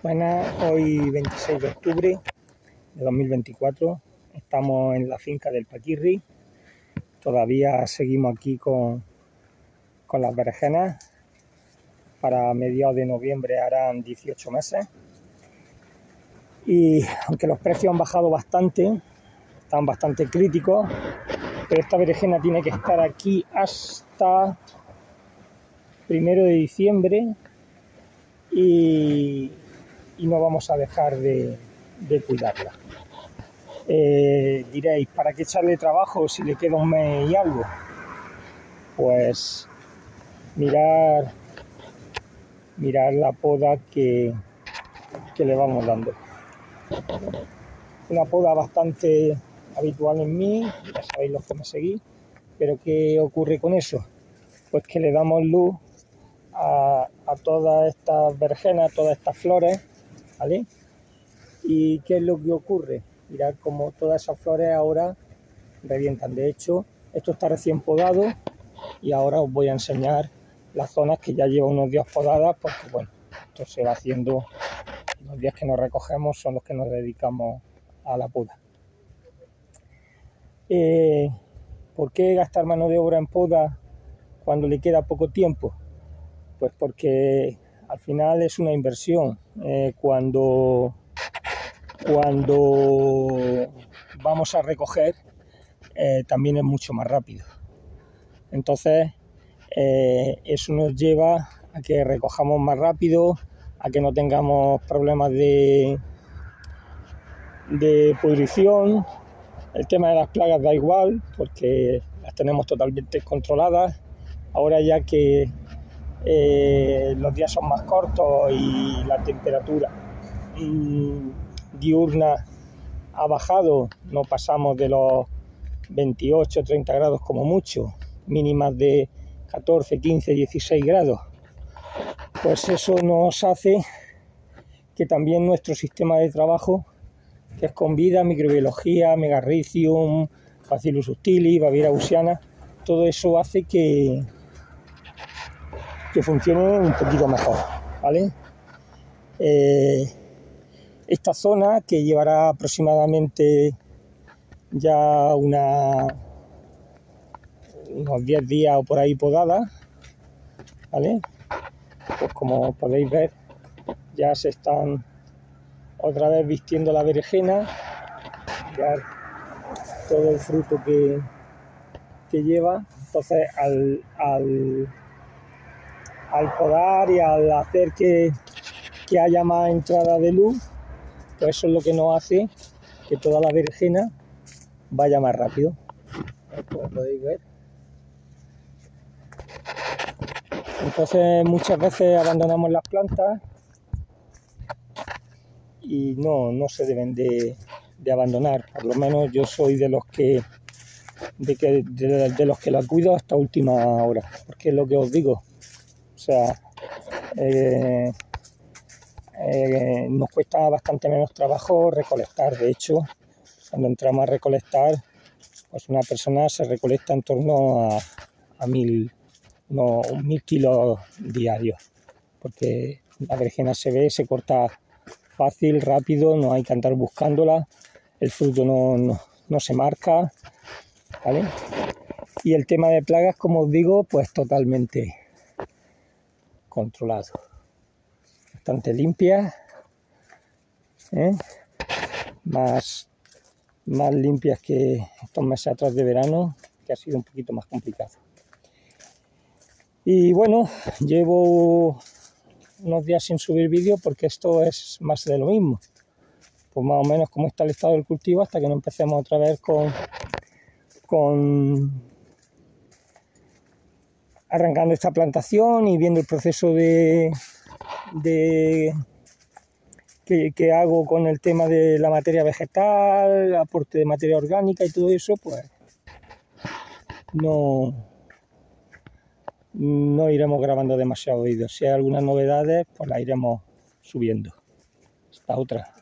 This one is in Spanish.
Buenas, hoy 26 de octubre de 2024, estamos en la finca del Paquirri, todavía seguimos aquí con, con las berenjenas, para mediados de noviembre harán 18 meses. Y aunque los precios han bajado bastante, están bastante críticos, pero esta berenjena tiene que estar aquí hasta primero de diciembre. Y y no vamos a dejar de, cuidarla. Eh, diréis, ¿para qué echarle trabajo si le queda un mes y algo? Pues mirar, mirar la poda que, que le vamos dando. Una poda bastante habitual en mí, ya sabéis los que me seguís, pero ¿qué ocurre con eso? Pues que le damos luz a, a todas estas vergenas, todas estas flores, ¿vale? ¿Y qué es lo que ocurre? Mirad como todas esas flores ahora revientan. De hecho, esto está recién podado y ahora os voy a enseñar las zonas que ya llevan unos días podadas porque, bueno, esto se va haciendo, los días que nos recogemos son los que nos dedicamos a la poda. Eh, ¿Por qué gastar mano de obra en poda cuando le queda poco tiempo? Pues porque al final es una inversión. Eh, cuando, cuando vamos a recoger, eh, también es mucho más rápido. Entonces, eh, eso nos lleva a que recojamos más rápido, a que no tengamos problemas de, de pudrición. El tema de las plagas da igual, porque las tenemos totalmente controladas. Ahora ya que eh, los días son más cortos y la temperatura mm, diurna ha bajado, no pasamos de los 28, 30 grados como mucho, mínimas de 14, 15, 16 grados. Pues eso nos hace que también nuestro sistema de trabajo, que es con vida, microbiología, megarricium, bacillus subtilis, baviera usiana, todo eso hace que, que funcione un poquito mejor, ¿vale? Eh, esta zona que llevará aproximadamente ya una, unos 10 días o por ahí podada, ¿vale? Pues como podéis ver, ya se están otra vez vistiendo la berenjena, todo el fruto que, que lleva. Entonces, al, al al podar y al hacer que, haya más entrada de luz, pues eso es lo que nos hace que toda la berenjena vaya más rápido. Como podéis ver. Entonces muchas veces abandonamos las plantas y no, no se deben de, abandonar. Por lo menos yo soy de los que de, que, de los que la cuido hasta última hora. Porque es lo que os digo, o sea, eh, eh, nos cuesta bastante menos trabajo recolectar. De hecho, cuando entramos a recolectar, pues una persona se recolecta en torno a, mil, kilos diarios. Porque la berenjena se ve, se corta fácil, rápido, no hay que andar buscándola, el fruto no, no se marca, ¿vale? Y el tema de plagas, como os digo, pues totalmente controlado. Bastante limpia, ¿eh? más, más limpias que estos meses atrás de verano, que ha sido un poquito más complicado. Y bueno, llevo unos días sin subir vídeo porque esto es más de lo mismo. Pues más o menos como está el estado del cultivo hasta que no empecemos otra vez con, con arrancando esta plantación y viendo el proceso de, que, hago con el tema de la materia vegetal, aporte de materia orgánica y todo eso, pues no, no iremos grabando demasiado vídeos. Si hay algunas novedades, pues las iremos subiendo. Esta otra.